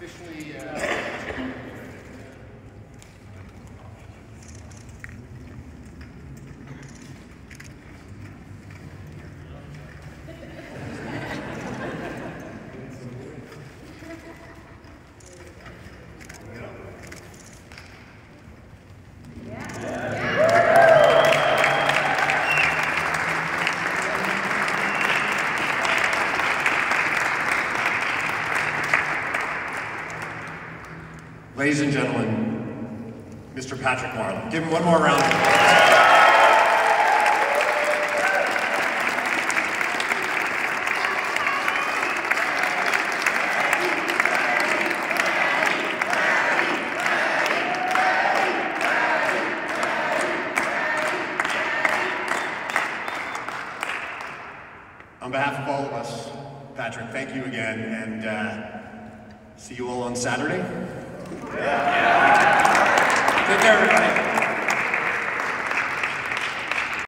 officially. Uh, Ladies and gentlemen, Mr. Patrick Marleau. Give him one more round of applause. On behalf of all of us, Patrick, thank you again, and uh, see you all on Saturday. Take care, everybody.